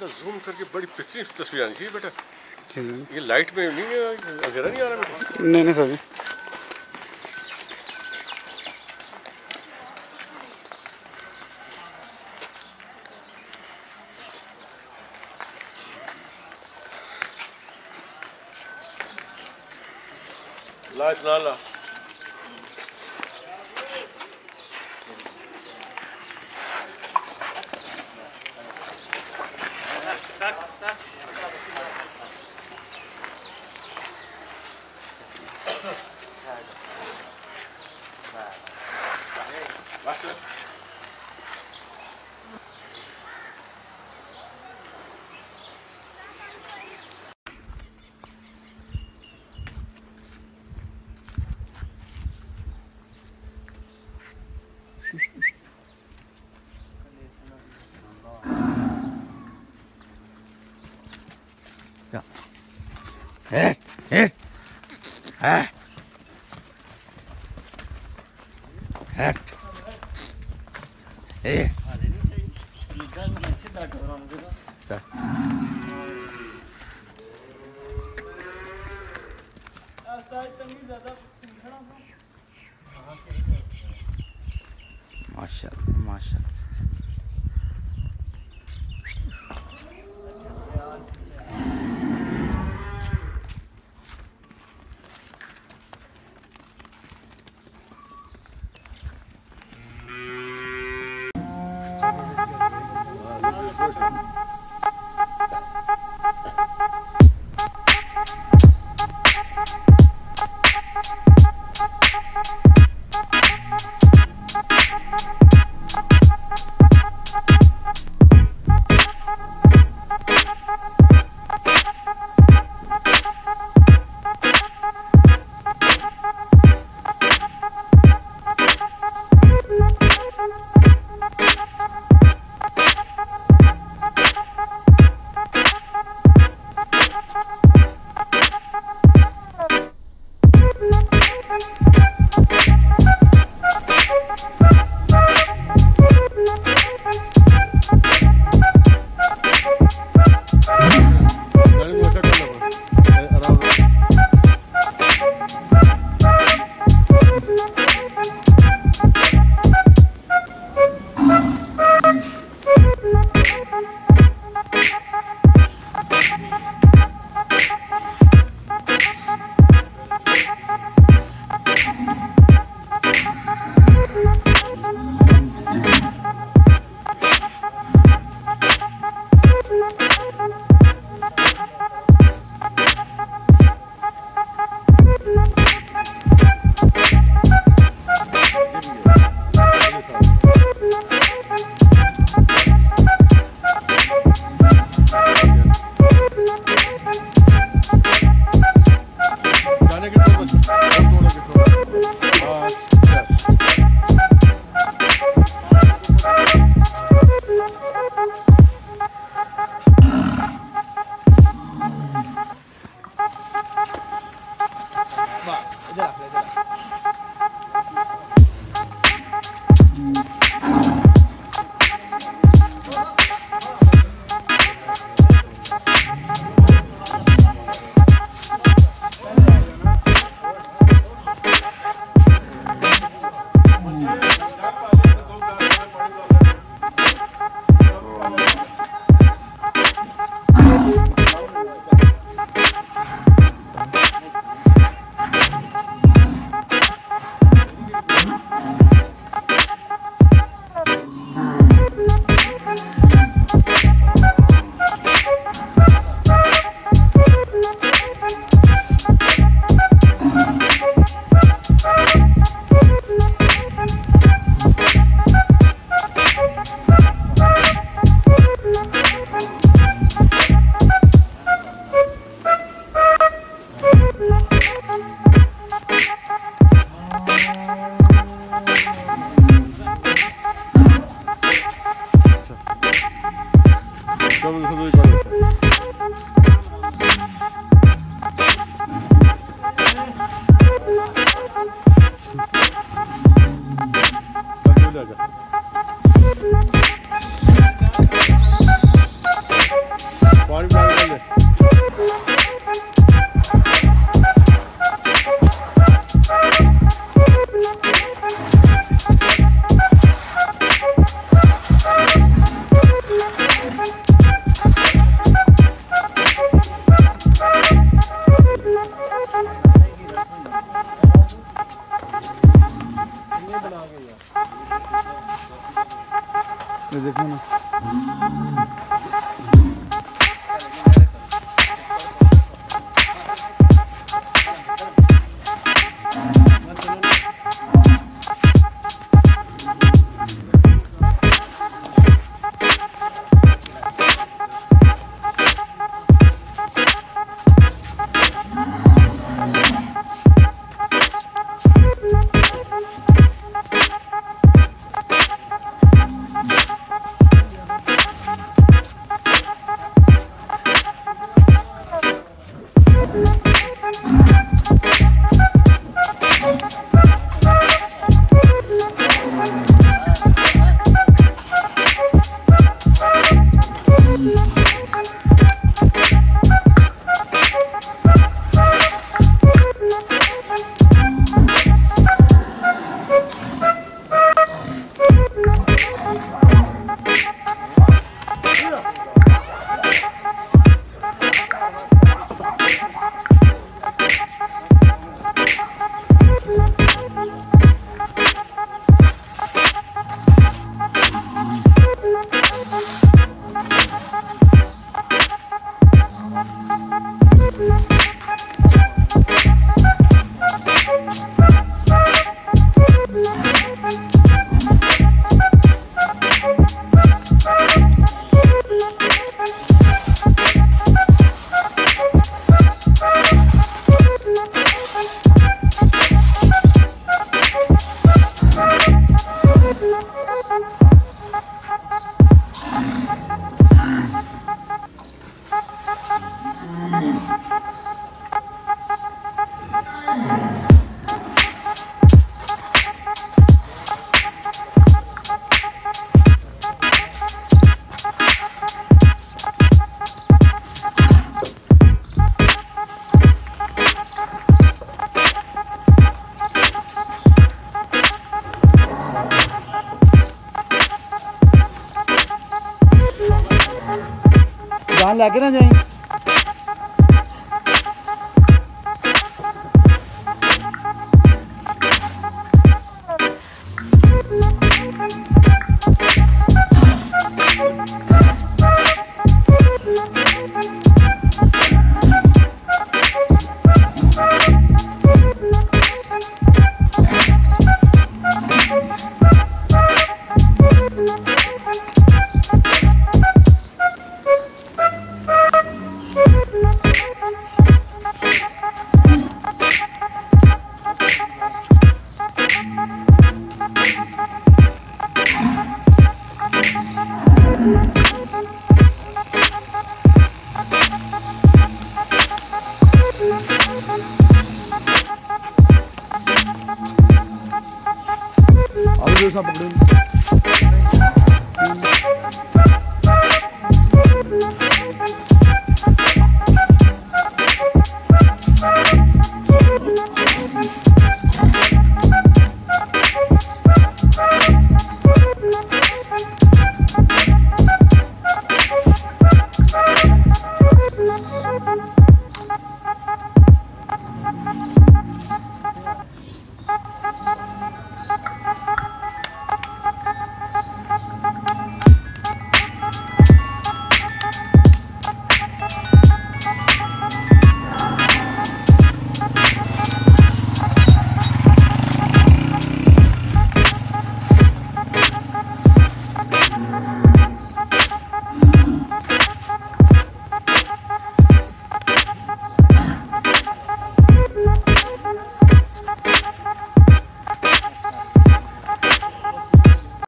बेटा जूम करके बड़ी पिछली तस्वीर आनी चाहिए बेटा। ये लाइट में नहीं है अंधेरा नहीं आ रहा बेटा। नहीं नहीं सर। जी ला इतना ला Ya. He, he. He. He. He. Maşallah maşallah. Tamam hızlı yukarı. দেখুন लेके ना जाए